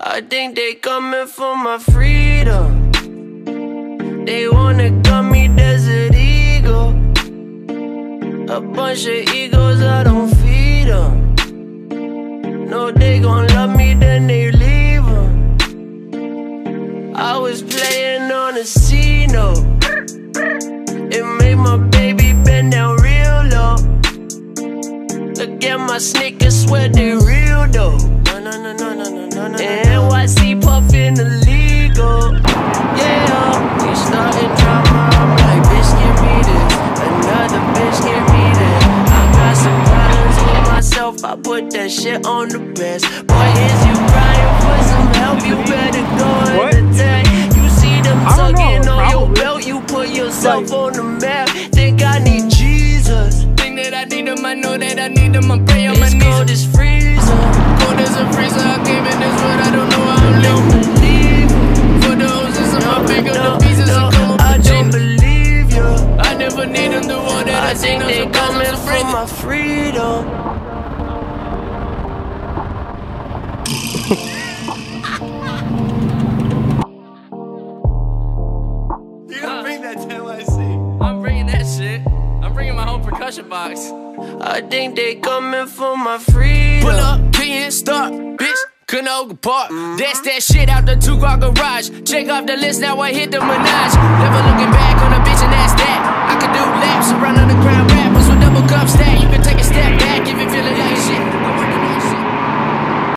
I think they coming for my freedom. They wanna call me Desert Eagle. A bunch of egos, I don't feed them. No, they gon' love me, then they leave them. I was playing on a C note. It made my baby bend down real low. Look at my sneakers, sweat they real though. No, no, no, no, no, no, myself. I put that shit on the best. Boy, is you crying for some help? You better go What? and attack. You see them I don't know, tugging on your belt. You put yourself Like- on the map. Think I need Jesus. Think that I need him, I know that I need him. I pray on my knees. cold as freezer. Cold as a freezer, I came in this world, I don't know how I'm Don't living. believe For the hoses in my finger, no, the pieces no, will come up I don't believe you. I never need him, the war that I, I think they surprised, coming I'm for my freedom. You gotta bring that to NYC. I'm bringing that shit. I'm bringing my whole percussion box. I think they coming for my freedom. Pull up, can't stop, bitch. Canoga Park. That's that shit out the two car garage. Check off the list, now I hit the Minaj. Never looking back on a